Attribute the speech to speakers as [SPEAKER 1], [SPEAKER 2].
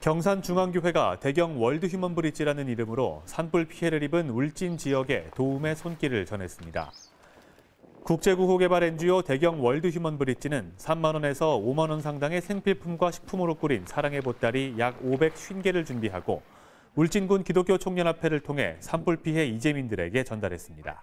[SPEAKER 1] 경산중앙교회가 대경 월드 휴먼 브릿지라는 이름으로 산불 피해를 입은 울진 지역에 도움의 손길을 전했습니다. 국제구호 개발 NGO 대경 월드 휴먼 브릿지는 3만 원에서 5만 원 상당의 생필품과 식품으로 꾸린 사랑의 보따리 약 550개를 준비하고 울진군 기독교 총연합회를 통해 산불 피해 이재민들에게 전달했습니다.